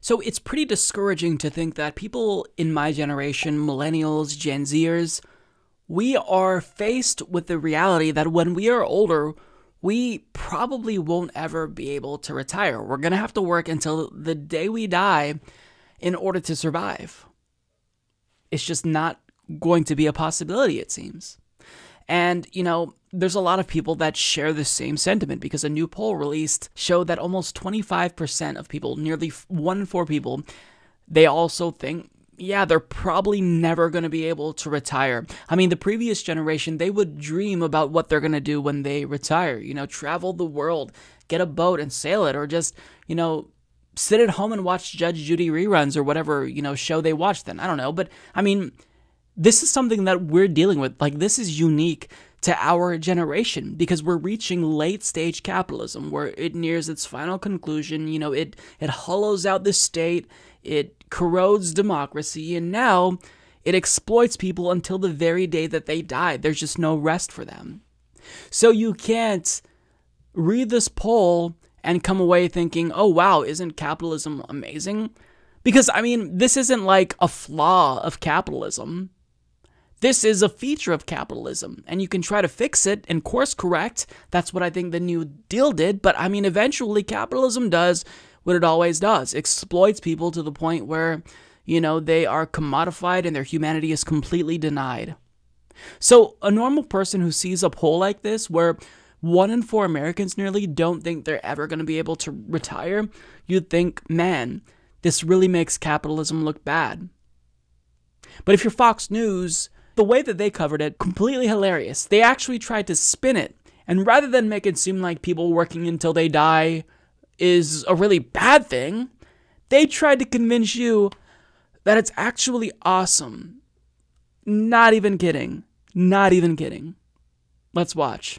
So it's pretty discouraging to think that people in my generation, millennials, Gen Zers, we are faced with the reality that when we are older, we probably won't ever be able to retire. We're going to have to work until the day we die in order to survive. It's just not going to be a possibility, it seems. And, you know, there's a lot of people that share the same sentiment because a new poll released showed that almost 25% of people, nearly one in four people, they also think yeah, they're probably never going to be able to retire. I mean, the previous generation, they would dream about what they're going to do when they retire. You know, travel the world, get a boat and sail it, or just, you know, sit at home and watch Judge Judy reruns or whatever, you know, show they watch then. I don't know. But I mean, this is something that we're dealing with. Like, this is unique to our generation because we're reaching late stage capitalism where it nears its final conclusion. You know, it, it hollows out the state it corrodes democracy, and now it exploits people until the very day that they die. There's just no rest for them. So you can't read this poll and come away thinking, oh, wow, isn't capitalism amazing? Because, I mean, this isn't like a flaw of capitalism. This is a feature of capitalism, and you can try to fix it and course correct. That's what I think the New Deal did. But I mean, eventually, capitalism does what it always does exploits people to the point where, you know, they are commodified and their humanity is completely denied. So, a normal person who sees a poll like this, where one in four Americans nearly don't think they're ever going to be able to retire, you'd think, man, this really makes capitalism look bad. But if you're Fox News, the way that they covered it, completely hilarious. They actually tried to spin it. And rather than make it seem like people working until they die is a really bad thing, they tried to convince you that it's actually awesome. Not even kidding. Not even kidding. Let's watch.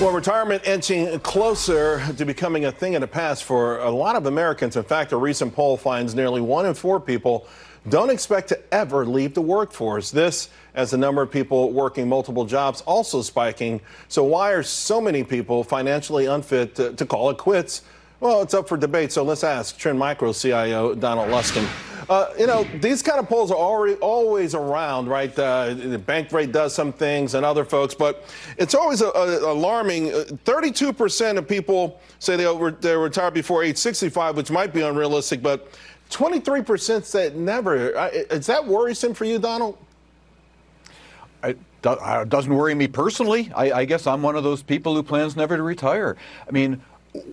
Well, retirement inching closer to becoming a thing of the past for a lot of Americans. In fact, a recent poll finds nearly one in four people don't expect to ever leave the workforce. This as the number of people working multiple jobs also spiking. So why are so many people financially unfit to, to call it quits? Well, it's up for debate. So let's ask TrendMacro CIO Donald Luskin. Uh, you know, these kind of polls are already always around, right? Uh, the Bankrate does some things and other folks, but it's always a, a, alarming. 32% uh, of people say they they retire before age 65, which might be unrealistic, but 23% said never. Is that worrisome for you, Donald? It doesn't worry me personally. I, I, guess I'm one of those people who plans never to retire. I mean,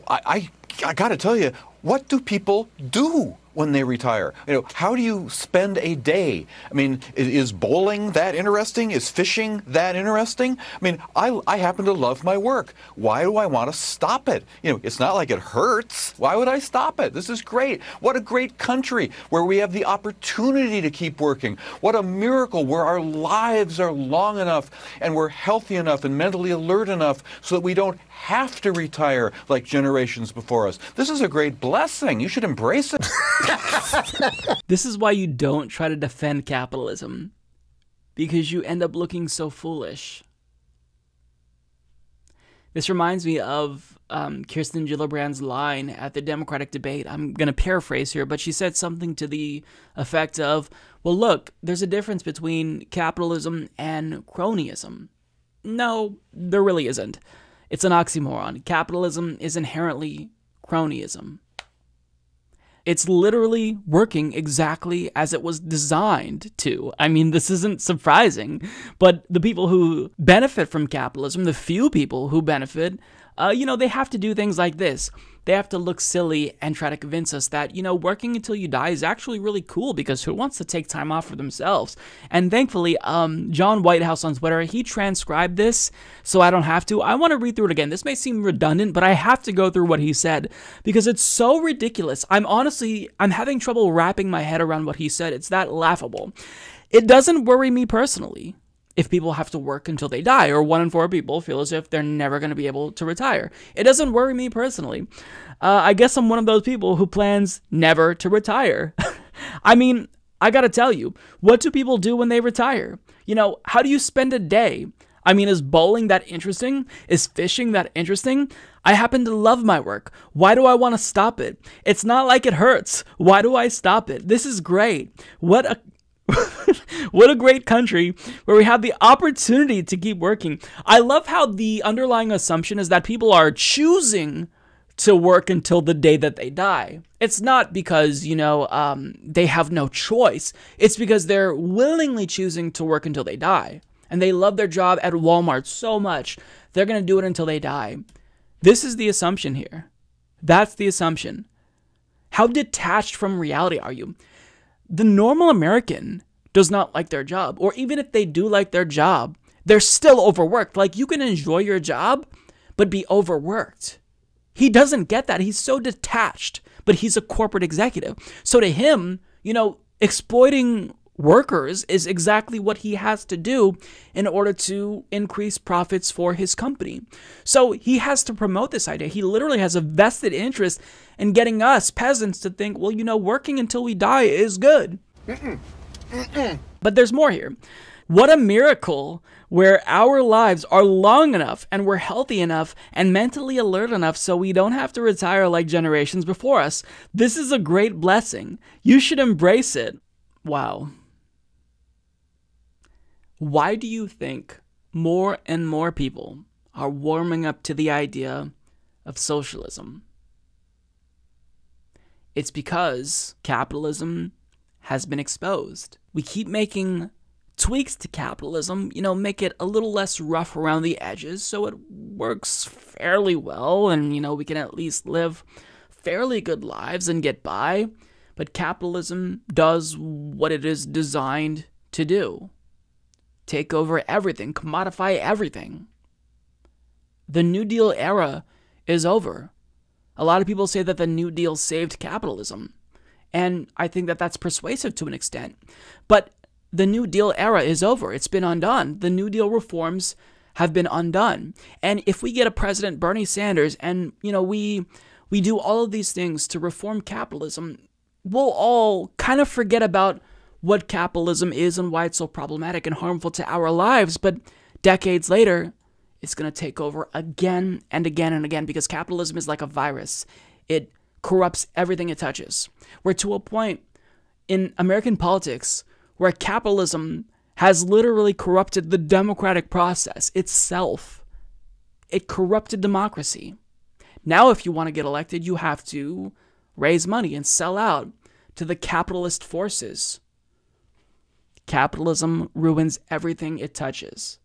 I, I, I got to tell you, what do people do when they retire? You know, how do you spend a day? I mean, is, bowling that interesting? Is fishing that interesting? I mean, I, I happen to love my work. Why do I want to stop it? You know, it's not like it hurts. Why would I stop it? This is great. What a great country where we have the opportunity to keep working. What a miracle where our lives are long enough and we're healthy enough and mentally alert enough so that we don't have to retire like generations before us. This is a great blessing. You should embrace it. this is why you don't try to defend capitalism, because you end up looking so foolish. This reminds me of um, Kirsten Gillibrand's line at the Democratic debate. I'm going to paraphrase here, but she said something to the effect of, Well, look, there's a difference between capitalism and cronyism. No, there really isn't. It's an oxymoron. Capitalism is inherently cronyism. It's literally working exactly as it was designed to. I mean, this isn't surprising, but the people who benefit from capitalism, the few people who benefit, uh, you know, they have to do things like this they have to look silly and try to convince us that, you know, working until you die is actually really cool because who wants to take time off for themselves? And thankfully, um, John Whitehouse on Twitter, he transcribed this so I don't have to. I want to read through it again. This may seem redundant, but I have to go through what he said because it's so ridiculous. I'm honestly, I'm having trouble wrapping my head around what he said. It's that laughable. It doesn't worry me personally if people have to work until they die, or one in four people feel as if they're never going to be able to retire. It doesn't worry me personally. Uh, I guess I'm one of those people who plans never to retire. I mean, I gotta tell you, what do people do when they retire? You know, how do you spend a day? I mean, is bowling that interesting? Is fishing that interesting? I happen to love my work. Why do I want to stop it? It's not like it hurts. Why do I stop it? This is great. What a what a great country where we have the opportunity to keep working. I love how the underlying assumption is that people are choosing to work until the day that they die. It's not because, you know, um, they have no choice. It's because they're willingly choosing to work until they die. And they love their job at Walmart so much, they're going to do it until they die. This is the assumption here. That's the assumption. How detached from reality are you? The normal American does not like their job, or even if they do like their job, they're still overworked. Like you can enjoy your job, but be overworked. He doesn't get that. He's so detached, but he's a corporate executive. So to him, you know, exploiting workers is exactly what he has to do in order to increase profits for his company. So he has to promote this idea. He literally has a vested interest in getting us peasants to think, well, you know, working until we die is good. Mm-mm. Mm-mm. But there's more here. What a miracle where our lives are long enough and we're healthy enough and mentally alert enough so we don't have to retire like generations before us. This is a great blessing. You should embrace it. Wow. Why do you think more and more people are warming up to the idea of socialism? It's because capitalism has been exposed. We keep making tweaks to capitalism, you know, make it a little less rough around the edges so it works fairly well and, you know, we can at least live fairly good lives and get by. But capitalism does what it is designed to do take over everything, commodify everything. The New Deal era is over. A lot of people say that the New Deal saved capitalism. And I think that that's persuasive to an extent. But the New Deal era is over. It's been undone. The New Deal reforms have been undone. And if we get a president Bernie Sanders and, you know, we we do all of these things to reform capitalism, we'll all kind of forget about what capitalism is and why it's so problematic and harmful to our lives, but decades later, it's going to take over again and again and again because capitalism is like a virus. It corrupts everything it touches. We're to a point in American politics where capitalism has literally corrupted the democratic process itself. It corrupted democracy. Now, if you want to get elected, you have to raise money and sell out to the capitalist forces. Capitalism ruins everything it touches.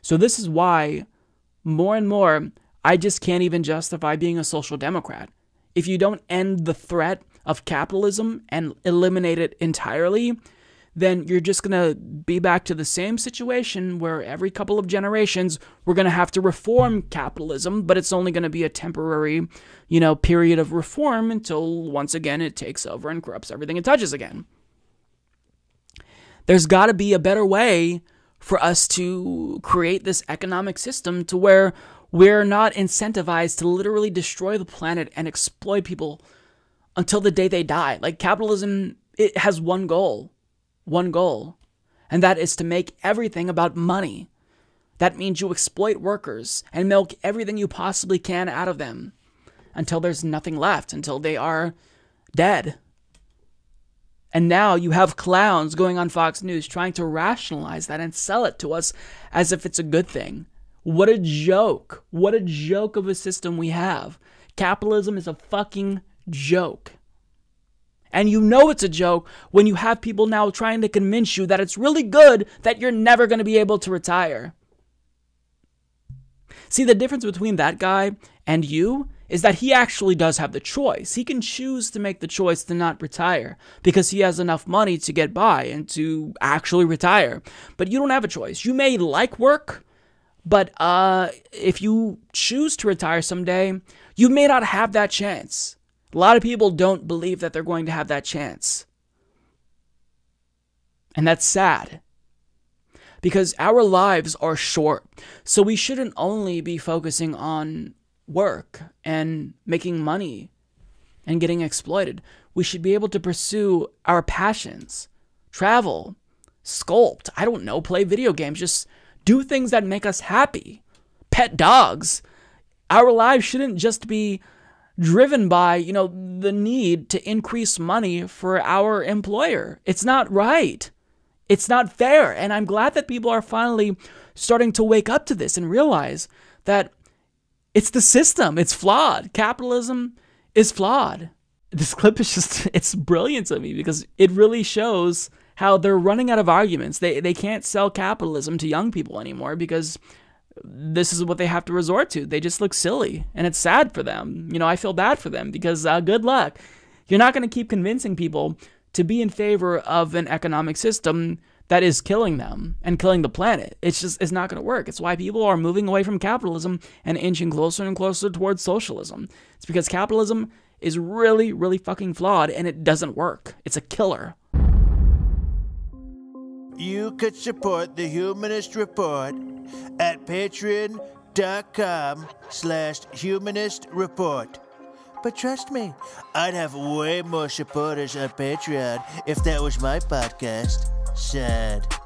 So, this is why more and more I just can't even justify being a social democrat. If you don't end the threat of capitalism and eliminate it entirely, then you're just going to be back to the same situation where every couple of generations we're going to have to reform capitalism, but it's only going to be a temporary, you know, period of reform until once again it takes over and corrupts everything it touches again. There's got to be a better way for us to create this economic system to where we're not incentivized to literally destroy the planet and exploit people until the day they die. Like capitalism, it has one goal, one goal, and that is to make everything about money. That means you exploit workers and milk everything you possibly can out of them until there's nothing left, until they are dead. And now you have clowns going on Fox News trying to rationalize that and sell it to us as if it's a good thing. What a joke. What a joke of a system we have. Capitalism is a fucking joke. And you know it's a joke when you have people now trying to convince you that it's really good that you're never going to be able to retire. See, the difference between that guy and you is that he actually does have the choice. He can choose to make the choice to not retire because he has enough money to get by and to actually retire. But you don't have a choice. You may like work, but uh, if you choose to retire someday, you may not have that chance. A lot of people don't believe that they're going to have that chance. And that's sad. Because our lives are short. So we shouldn't only be focusing on work and making money and getting exploited. We should be able to pursue our passions, travel, sculpt, I don't know, play video games, just do things that make us happy. Pet dogs. Our lives shouldn't just be driven by, you know, the need to increase money for our employer. It's not right. It's not fair. And I'm glad that people are finally starting to wake up to this and realize that it's the system. It's flawed. Capitalism is flawed. This clip is just, it's brilliant to me because it really shows how they're running out of arguments. They, they can't sell capitalism to young people anymore because this is what they have to resort to. They just look silly, and it's sad for them. You know, I feel bad for them because uh, good luck. You're not going to keep convincing people to be in favor of an economic system that is killing them and killing the planet. It's just it's not going to work. It's why people are moving away from capitalism and inching closer and closer towards socialism. It's because capitalism is really really fucking flawed and it doesn't work. It's a killer. You could support the Humanist Report at patreon.com slash humanist report. But trust me, I'd have way more supporters on Patreon if that was my podcast. Sad.